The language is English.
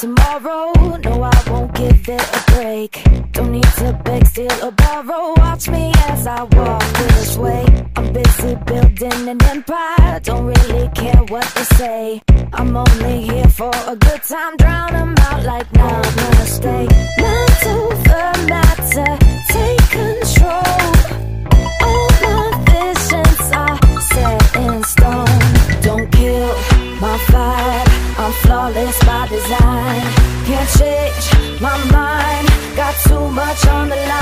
tomorrow. No, I won't give it a break. Don't need to beg, steal or borrow. Watch me as I walk this way. I'm busy building an empire. Don't really care what they say. I'm only here for a good time. Drown them out like namaste. Not to matter Take control. All my visions are set in stone. Don't kill my fire flawless by design. Can't change my mind, got too much on the line.